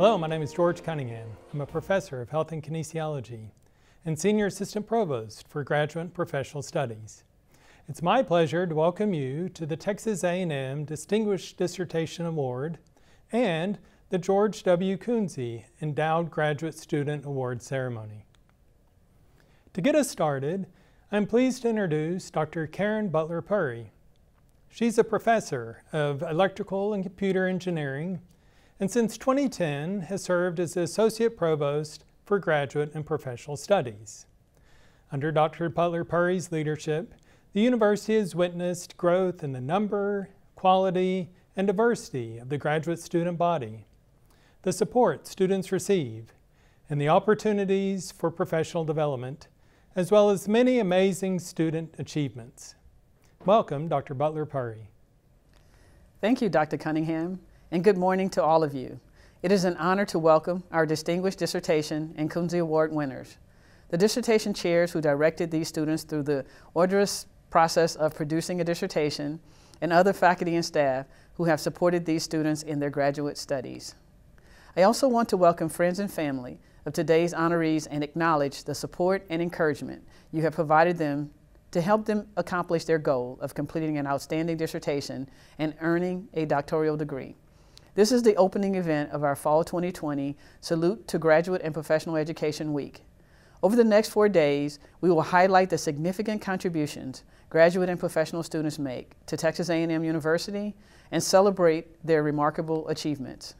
Hello, my name is George Cunningham. I'm a professor of health and kinesiology and senior assistant provost for graduate professional studies. It's my pleasure to welcome you to the Texas A&M Distinguished Dissertation Award and the George W. Kunze Endowed Graduate Student Award Ceremony. To get us started, I'm pleased to introduce Dr. Karen Butler Purry. She's a professor of electrical and computer engineering and since 2010 has served as the Associate Provost for Graduate and Professional Studies. Under Dr. Butler Purry's leadership, the university has witnessed growth in the number, quality, and diversity of the graduate student body, the support students receive, and the opportunities for professional development, as well as many amazing student achievements. Welcome, Dr. Butler Purry. Thank you, Dr. Cunningham and good morning to all of you. It is an honor to welcome our distinguished dissertation and Kunze Award winners. The dissertation chairs who directed these students through the arduous process of producing a dissertation and other faculty and staff who have supported these students in their graduate studies. I also want to welcome friends and family of today's honorees and acknowledge the support and encouragement you have provided them to help them accomplish their goal of completing an outstanding dissertation and earning a doctoral degree. This is the opening event of our Fall 2020 Salute to Graduate and Professional Education Week. Over the next four days, we will highlight the significant contributions graduate and professional students make to Texas A&M University and celebrate their remarkable achievements.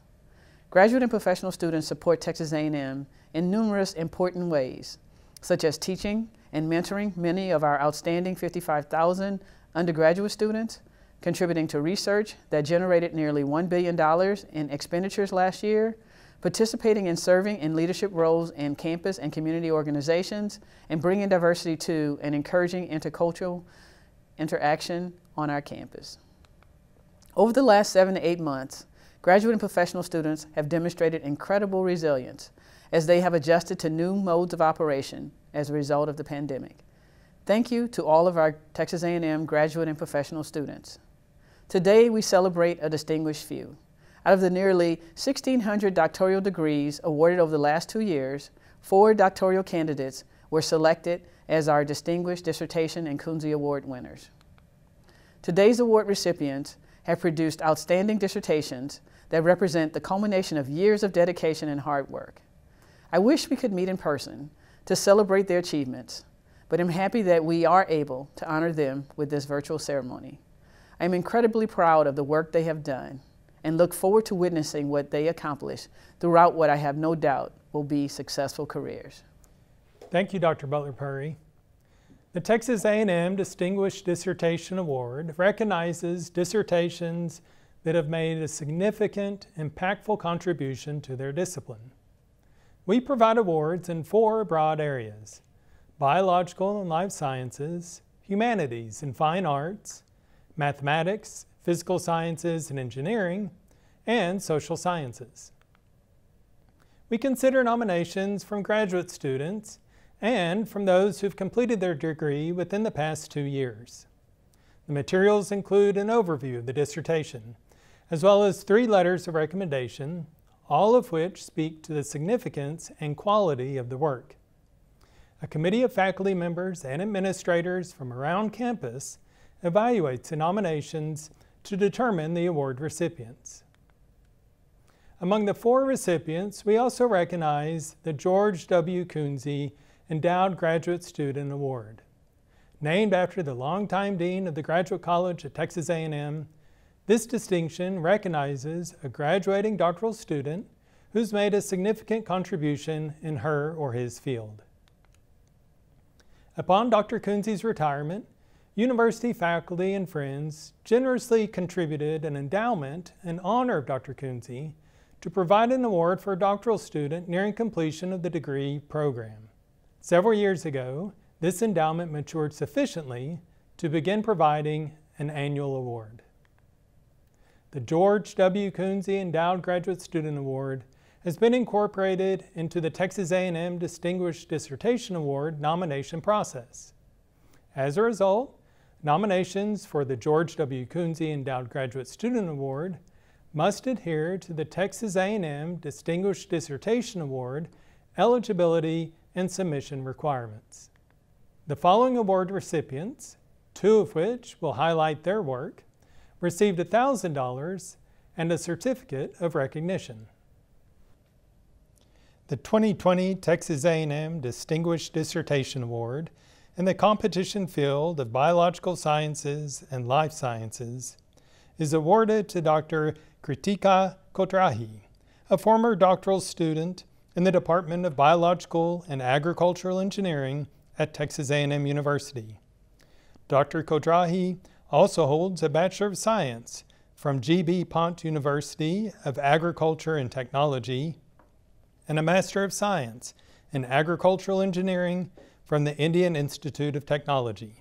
Graduate and professional students support Texas A&M in numerous important ways, such as teaching and mentoring many of our outstanding 55,000 undergraduate students, contributing to research that generated nearly $1 billion in expenditures last year, participating in serving in leadership roles in campus and community organizations, and bringing diversity to and encouraging intercultural interaction on our campus. Over the last seven to eight months, graduate and professional students have demonstrated incredible resilience as they have adjusted to new modes of operation as a result of the pandemic. Thank you to all of our Texas A&M graduate and professional students. Today, we celebrate a distinguished few. Out of the nearly 1,600 doctoral degrees awarded over the last two years, four doctoral candidates were selected as our Distinguished Dissertation and Kunze Award winners. Today's award recipients have produced outstanding dissertations that represent the culmination of years of dedication and hard work. I wish we could meet in person to celebrate their achievements, but I'm happy that we are able to honor them with this virtual ceremony. I am incredibly proud of the work they have done and look forward to witnessing what they accomplish throughout what I have no doubt will be successful careers. Thank you, Dr. Butler Purry. The Texas A&M Distinguished Dissertation Award recognizes dissertations that have made a significant, impactful contribution to their discipline. We provide awards in four broad areas, biological and life sciences, humanities and fine arts, mathematics, physical sciences and engineering, and social sciences. We consider nominations from graduate students and from those who've completed their degree within the past two years. The materials include an overview of the dissertation, as well as three letters of recommendation, all of which speak to the significance and quality of the work. A committee of faculty members and administrators from around campus evaluates the nominations to determine the award recipients. Among the four recipients, we also recognize the George W. Kunze Endowed Graduate Student Award. Named after the longtime dean of the Graduate College at Texas A&M, this distinction recognizes a graduating doctoral student who's made a significant contribution in her or his field. Upon Dr. Kunze's retirement, university faculty and friends generously contributed an endowment in honor of Dr. Kunze to provide an award for a doctoral student nearing completion of the degree program. Several years ago, this endowment matured sufficiently to begin providing an annual award. The George W. Kunze Endowed Graduate Student Award has been incorporated into the Texas A&M Distinguished Dissertation Award nomination process. As a result, Nominations for the George W. Kunze Endowed Graduate Student Award must adhere to the Texas A&M Distinguished Dissertation Award eligibility and submission requirements. The following award recipients, two of which will highlight their work, received $1,000 and a certificate of recognition. The 2020 Texas A&M Distinguished Dissertation Award in the competition field of biological sciences and life sciences is awarded to Dr. Kritika Kothari, a former doctoral student in the Department of Biological and Agricultural Engineering at Texas A&M University. Dr. Kothari also holds a Bachelor of Science from G.B. Pant University of Agriculture and Technology and a Master of Science in Agricultural Engineering from the Indian Institute of Technology.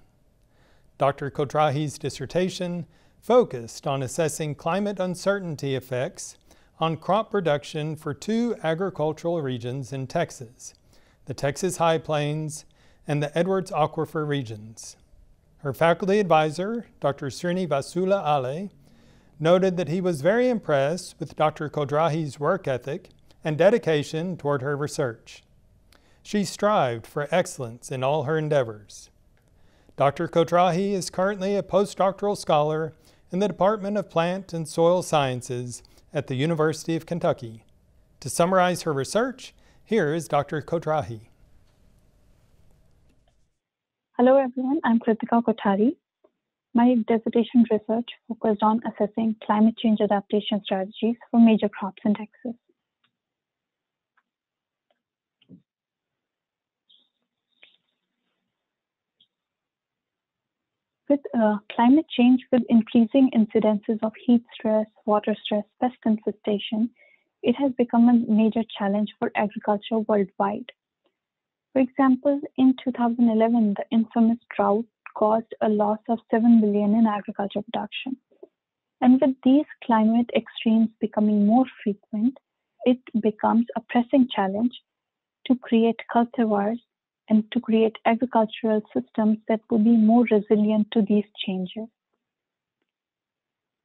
Dr. Kothari's dissertation focused on assessing climate uncertainty effects on crop production for two agricultural regions in Texas, the Texas High Plains and the Edwards Aquifer regions. Her faculty advisor, Dr. Srinivasulu Ale, noted that he was very impressed with Dr. Kothari's work ethic and dedication toward her research. She strived for excellence in all her endeavors. Dr. Kothari is currently a postdoctoral scholar in the Department of Plant and Soil Sciences at the University of Kentucky. To summarize her research, here is Dr. Kothari. Hello everyone, I'm Kritika Kothari. My dissertation research focused on assessing climate change adaptation strategies for major crops in Texas. With uh, climate change, with increasing incidences of heat stress, water stress, pest infestation, it has become a major challenge for agriculture worldwide. For example, in 2011, the infamous drought caused a loss of 7 billion in agriculture production. And with these climate extremes becoming more frequent, it becomes a pressing challenge to create cultivars and to create agricultural systems that will be more resilient to these changes.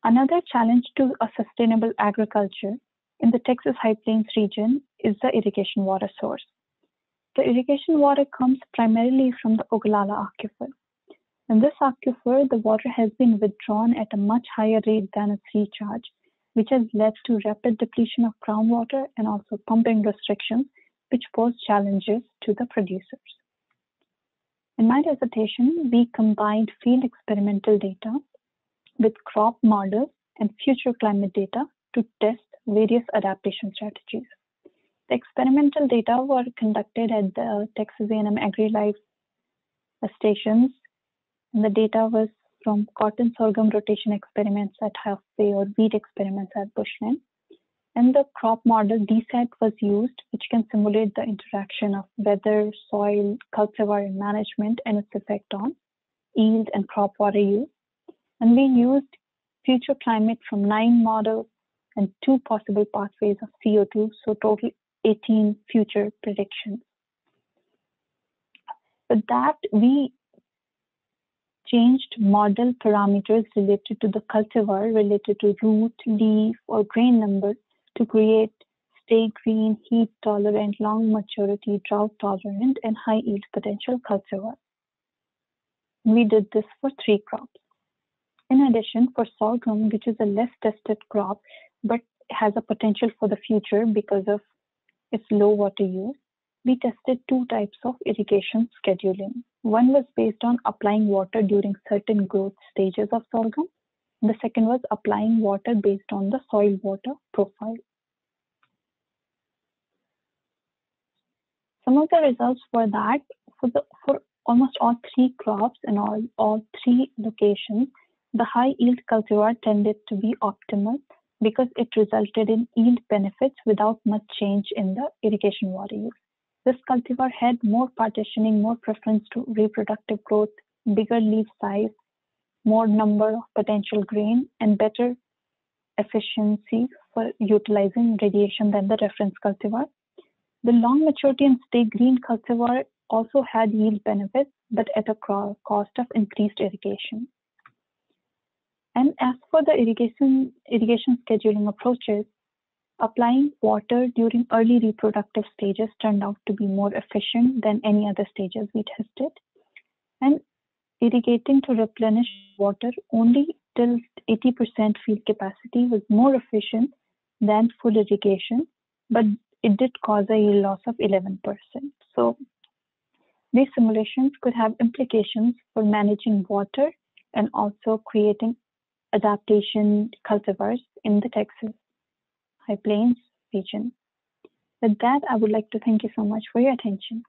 Another challenge to a sustainable agriculture in the Texas High Plains region is the irrigation water source. The irrigation water comes primarily from the Ogallala Aquifer. In this aquifer, the water has been withdrawn at a much higher rate than its recharge, which has led to rapid depletion of groundwater and also pumping restrictions which pose challenges to the producers. In my dissertation, we combined field experimental data with crop models and future climate data to test various adaptation strategies. The experimental data were conducted at the Texas A&M AgriLife stations, and the data was from cotton sorghum rotation experiments at Half Bay or wheat experiments at Bushland. And the crop model DSSAT was used, which can simulate the interaction of weather, soil, cultivar and management, and its effect on yield and crop water use. And we used future climate from nine models and two possible pathways of CO2, so total 18 future predictions. With that, we changed model parameters related to the cultivar, related to root, leaf, or grain numbers to create stay green, heat tolerant, long maturity, drought tolerant, and high yield potential cultivar. We did this for three crops. In addition, for sorghum, which is a less tested crop, but has a potential for the future because of its low water use, we tested two types of irrigation scheduling. One was based on applying water during certain growth stages of sorghum, the second was applying water based on the soil water profile. Some of the results for that, for, the, for almost all three crops and all, all three locations, the high yield cultivar tended to be optimal because it resulted in yield benefits without much change in the irrigation water use. This cultivar had more partitioning, more preference to reproductive growth, bigger leaf size, more number of potential grain, and better efficiency for utilizing radiation than the reference cultivar. The long maturity and stay green cultivar also had yield benefits, but at a cost of increased irrigation. And as for the irrigation, irrigation scheduling approaches, applying water during early reproductive stages turned out to be more efficient than any other stages we tested. And irrigating to replenish water only till 80% field capacity was more efficient than full irrigation, but it did cause a yield loss of 11%. So these simulations could have implications for managing water and also creating adaptation cultivars in the Texas High Plains region. With that, I would like to thank you so much for your attention.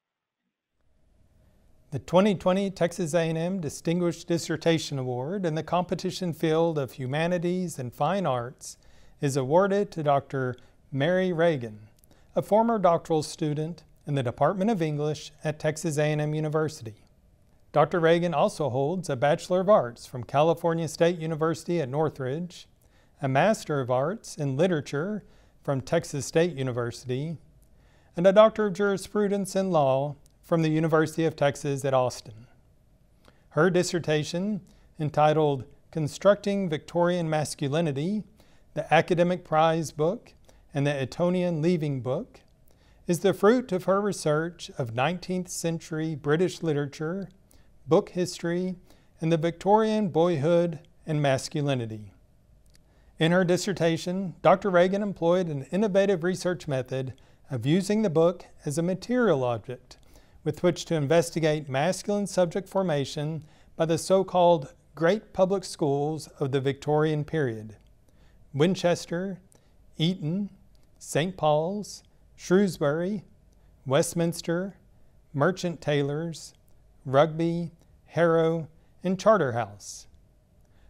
The 2020 Texas A&M Distinguished Dissertation Award in the competition field of humanities and fine arts is awarded to Dr. Mary Reagan, a former doctoral student in the Department of English at Texas A&M University. Dr. Reagan also holds a Bachelor of Arts from California State University at Northridge, a Master of Arts in Literature from Texas State University, and a Doctor of Jurisprudence in Law from the University of Texas at Austin. Her dissertation, entitled Constructing Victorian Masculinity, the Academic Prize Book, and the Etonian Leaving Book, is the fruit of her research of 19th century British literature, book history, and the Victorian boyhood and masculinity. In her dissertation, Dr. Reagan employed an innovative research method of using the book as a material object with which to investigate masculine subject formation by the so-called great public schools of the Victorian period Winchester, Eton, St. Paul's, Shrewsbury, Westminster, Merchant Taylors, Rugby, Harrow, and Charterhouse.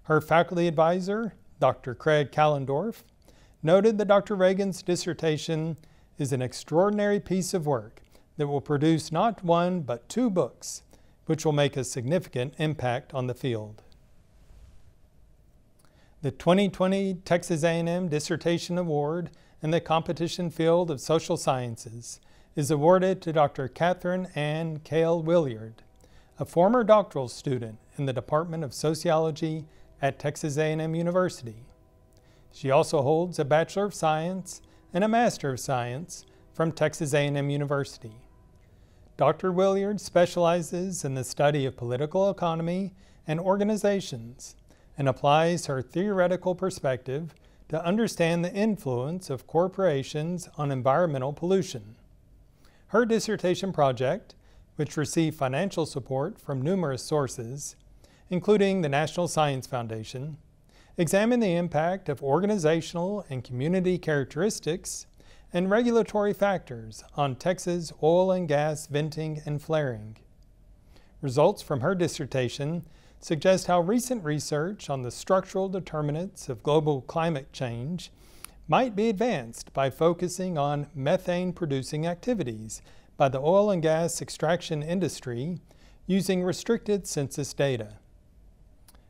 Her faculty advisor, Dr. Craig Kallendorf, noted that Dr. Reagan's dissertation is an extraordinary piece of work that will produce not one but two books, which will make a significant impact on the field. The 2020 Texas A&M Dissertation Award in the competition field of social sciences is awarded to Dr. Catherine Ann Kale Williard, a former doctoral student in the Department of Sociology at Texas A&M University. She also holds a Bachelor of Science and a Master of Science from Texas A&M University. Dr. Williard specializes in the study of political economy and organizations and applies her theoretical perspective to understand the influence of corporations on environmental pollution. Her dissertation project, which received financial support from numerous sources, including the National Science Foundation, examined the impact of organizational and community characteristics and regulatory factors on Texas oil and gas venting and flaring. Results from her dissertation suggest how recent research on the structural determinants of global climate change might be advanced by focusing on methane producing activities by the oil and gas extraction industry using restricted census data.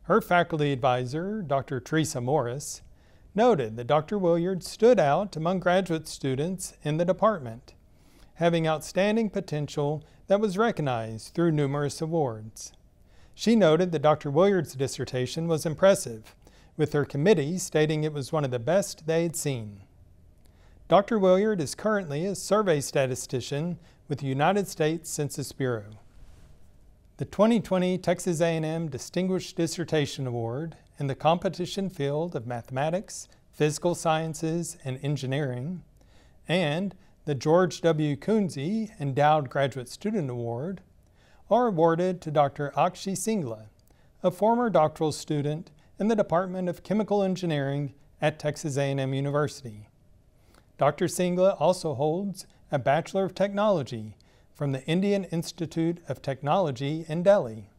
Her faculty advisor, Dr. Teresa Morris, noted that Dr. Williard stood out among graduate students in the department, having outstanding potential that was recognized through numerous awards. She noted that Dr. Williard's dissertation was impressive, with her committee stating it was one of the best they had seen. Dr. Williard is currently a survey statistician with the United States Census Bureau. The 2020 Texas A&M Distinguished Dissertation Award in the competition field of mathematics, physical sciences, and engineering, and the George W. Kunze Endowed Graduate Student Award are awarded to Dr. Akshi Singla, a former doctoral student in the Department of Chemical Engineering at Texas A&M University. Dr. Singla also holds a Bachelor of Technology from the Indian Institute of Technology in Delhi.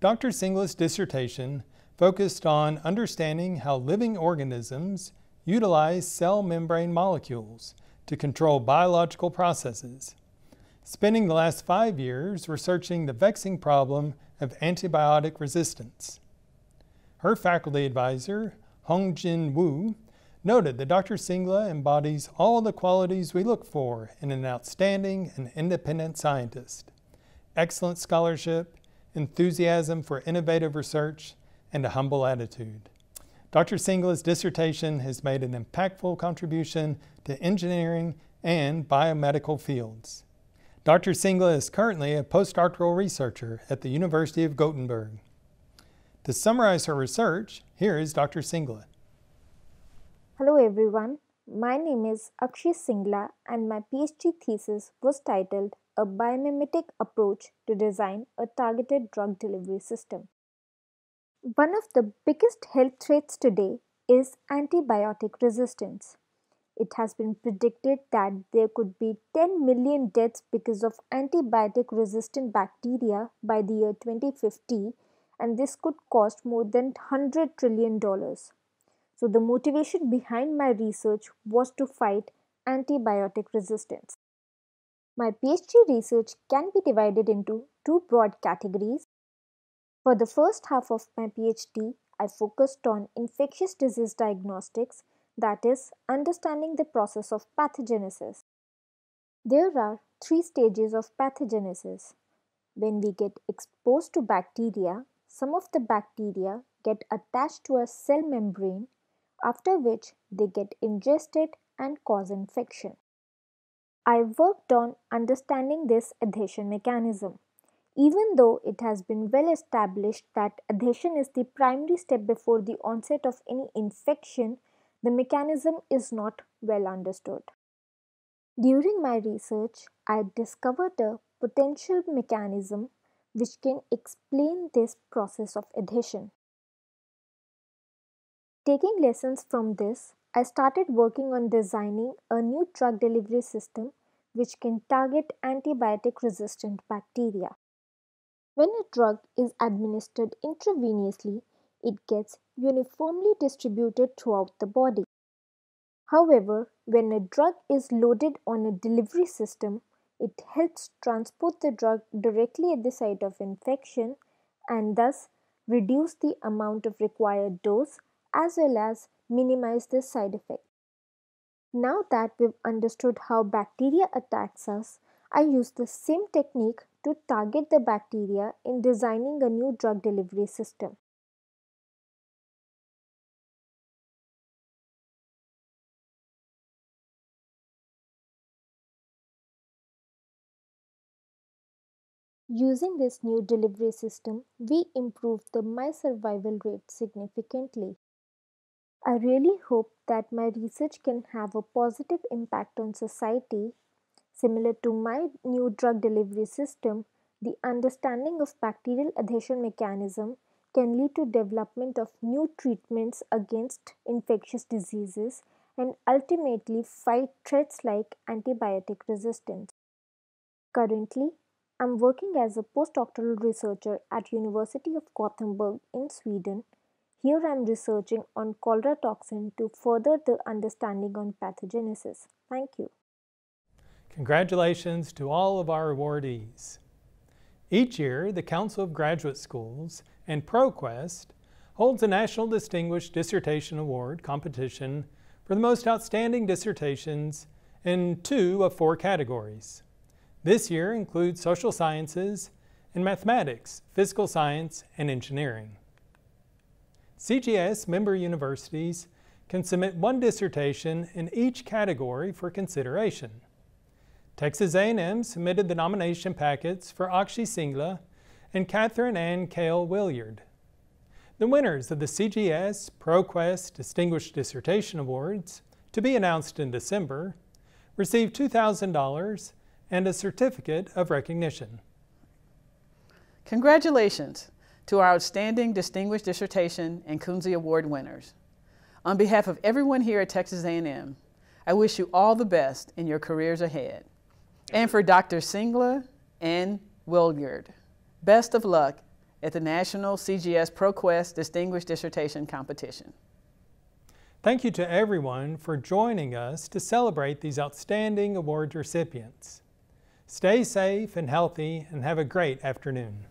Dr. Singla's dissertation focused on understanding how living organisms utilize cell membrane molecules to control biological processes, spending the last five years researching the vexing problem of antibiotic resistance. Her faculty advisor, Hung-Jen Wu, noted that Dr. Singla embodies all the qualities we look for in an outstanding and independent scientist excellent scholarship, enthusiasm for innovative research, and a humble attitude. Dr. Singla's dissertation has made an impactful contribution to engineering and biomedical fields. Dr. Singla is currently a postdoctoral researcher at the University of Gothenburg. To summarize her research, here is Dr. Singla. Hello everyone, my name is Akshi Singla and my PhD thesis was titled A Biomimetic Approach to Design a Targeted Drug Delivery System. One of the biggest health threats today is antibiotic resistance. It has been predicted that there could be 10 million deaths because of antibiotic resistant bacteria by the year 2050 and this could cost more than 100 trillion dollars. So the motivation behind my research was to fight antibiotic resistance. My PhD research can be divided into two broad categories for the first half of my PhD, I focused on infectious disease diagnostics, that is, understanding the process of pathogenesis. There are three stages of pathogenesis. When we get exposed to bacteria, some of the bacteria get attached to a cell membrane, after which they get ingested and cause infection. I worked on understanding this adhesion mechanism. Even though it has been well established that adhesion is the primary step before the onset of any infection, the mechanism is not well understood. During my research, I discovered a potential mechanism which can explain this process of adhesion. Taking lessons from this, I started working on designing a new drug delivery system which can target antibiotic resistant bacteria. When a drug is administered intravenously, it gets uniformly distributed throughout the body. However, when a drug is loaded on a delivery system, it helps transport the drug directly at the site of infection and thus reduce the amount of required dose as well as minimize the side effects. Now that we've understood how bacteria attacks us, I use the same technique to target the bacteria in designing a new drug delivery system. Using this new delivery system, we improved the my survival rate significantly. I really hope that my research can have a positive impact on society Similar to my new drug delivery system, the understanding of bacterial adhesion mechanism can lead to development of new treatments against infectious diseases and ultimately fight threats like antibiotic resistance. Currently, I'm working as a postdoctoral researcher at University of Gothenburg in Sweden. Here I'm researching on cholera toxin to further the understanding on pathogenesis. Thank you. Congratulations to all of our awardees. Each year, the Council of Graduate Schools and ProQuest holds a National Distinguished Dissertation Award competition for the most outstanding dissertations in two of four categories. This year includes social sciences and mathematics, physical science, and engineering. CGS member universities can submit one dissertation in each category for consideration. Texas A&M submitted the nomination packets for Akshi Singla and Catherine Ann Kale Williard. The winners of the CGS ProQuest Distinguished Dissertation Awards, to be announced in December, received $2,000 and a certificate of recognition. Congratulations to our outstanding Distinguished Dissertation and Kunze Award winners. On behalf of everyone here at Texas A&M, I wish you all the best in your careers ahead. And for Dr. Singla and Williard, best of luck at the National CGS ProQuest Distinguished Dissertation Competition. Thank you to everyone for joining us to celebrate these outstanding award recipients. Stay safe and healthy and have a great afternoon.